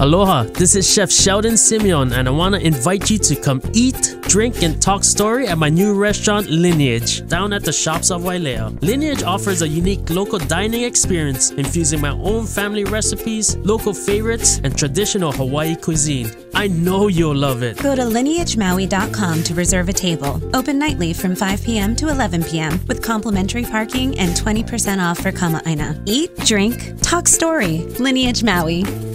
Aloha, this is Chef Sheldon Simeon, and I want to invite you to come eat, drink, and talk story at my new restaurant, Lineage, down at the shops of Wailea. Lineage offers a unique local dining experience, infusing my own family recipes, local favorites, and traditional Hawaii cuisine. I know you'll love it. Go to lineagemaui.com to reserve a table. Open nightly from 5 p.m. to 11 p.m. with complimentary parking and 20% off for Kama'aina. Eat, drink, talk story. Lineage Maui.